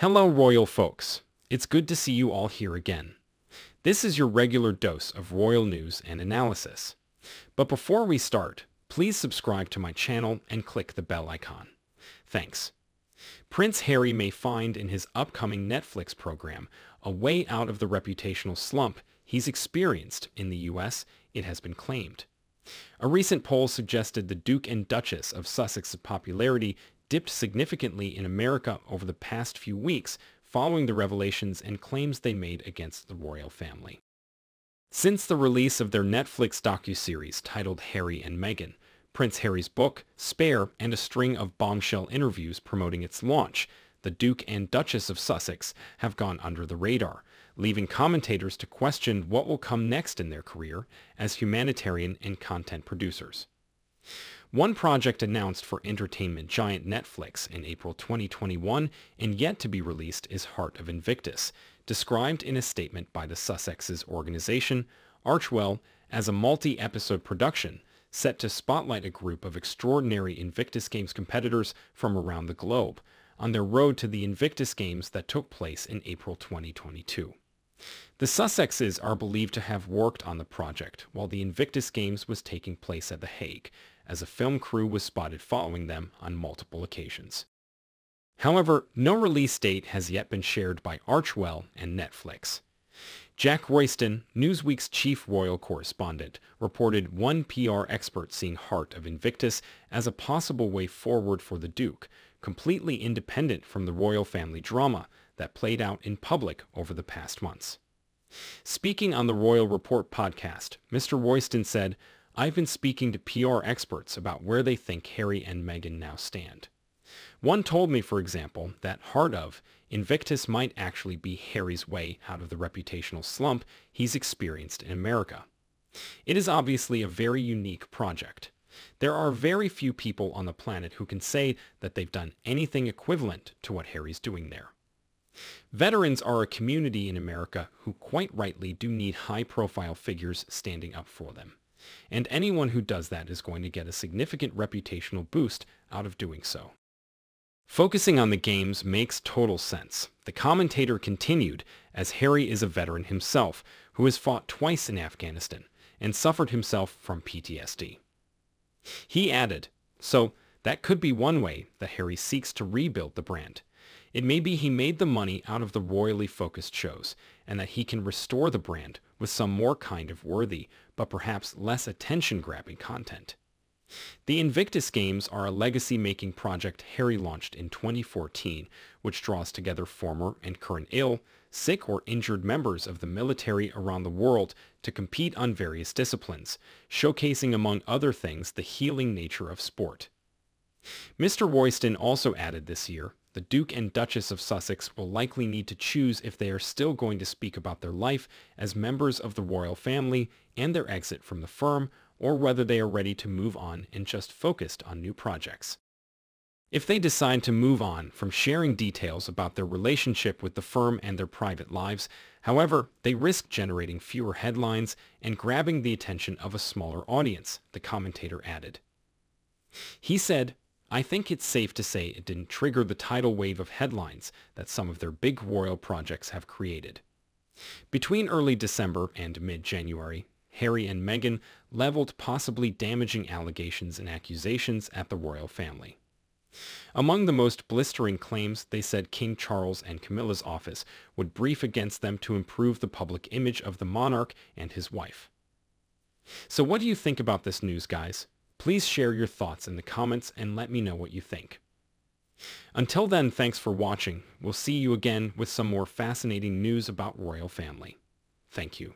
Hello, royal folks. It's good to see you all here again. This is your regular dose of royal news and analysis. But before we start, please subscribe to my channel and click the bell icon. Thanks. Prince Harry may find in his upcoming Netflix program a way out of the reputational slump he's experienced in the U.S., it has been claimed. A recent poll suggested the Duke and Duchess of Sussex's popularity dipped significantly in America over the past few weeks following the revelations and claims they made against the royal family. Since the release of their Netflix docuseries titled Harry and Meghan, Prince Harry's book, Spare, and a string of bombshell interviews promoting its launch, the Duke and Duchess of Sussex have gone under the radar, leaving commentators to question what will come next in their career as humanitarian and content producers. One project announced for entertainment giant Netflix in April 2021 and yet to be released is Heart of Invictus, described in a statement by the Sussex's organization, Archewell, as a multi-episode production set to spotlight a group of extraordinary Invictus Games competitors from around the globe on their road to the Invictus Games that took place in April 2022. The Sussexes are believed to have worked on the project while the Invictus Games was taking place at The Hague, as a film crew was spotted following them on multiple occasions. However, no release date has yet been shared by Archewell and Netflix. Jack Royston, Newsweek's chief royal correspondent, reported one PR expert seeing Heart of Invictus as a possible way forward for the Duke, completely independent from the royal family drama that played out in public over the past months. Speaking on the Royal Report podcast, Mr. Royston said, I've been speaking to PR experts about where they think Harry and Meghan now stand. One told me, for example, that Heart of Invictus might actually be Harry's way out of the reputational slump he's experienced in America. It is obviously a very unique project. There are very few people on the planet who can say that they've done anything equivalent to what Harry's doing there. Veterans are a community in America who quite rightly do need high-profile figures standing up for them and anyone who does that is going to get a significant reputational boost out of doing so. Focusing on the games makes total sense. The commentator continued, as Harry is a veteran himself who has fought twice in Afghanistan and suffered himself from PTSD. He added, so that could be one way that Harry seeks to rebuild the brand. It may be he made the money out of the royally focused shows, and that he can restore the brand with some more kind of worthy, but perhaps less attention-grabbing content. The Invictus Games are a legacy-making project Harry launched in 2014, which draws together former and current ill, sick or injured members of the military around the world to compete on various disciplines, showcasing among other things the healing nature of sport. Mr. Royston also added this year, the Duke and Duchess of Sussex will likely need to choose if they are still going to speak about their life as members of the royal family and their exit from the firm, or whether they are ready to move on and just focused on new projects. If they decide to move on from sharing details about their relationship with the firm and their private lives, however, they risk generating fewer headlines and grabbing the attention of a smaller audience, the commentator added. He said, I think it's safe to say it didn't trigger the tidal wave of headlines that some of their big royal projects have created. Between early December and mid-January, Harry and Meghan leveled possibly damaging allegations and accusations at the royal family. Among the most blistering claims, they said King Charles and Camilla's office would brief against them to improve the public image of the monarch and his wife. So what do you think about this news, guys? Please share your thoughts in the comments and let me know what you think. Until then, thanks for watching. We'll see you again with some more fascinating news about royal family. Thank you.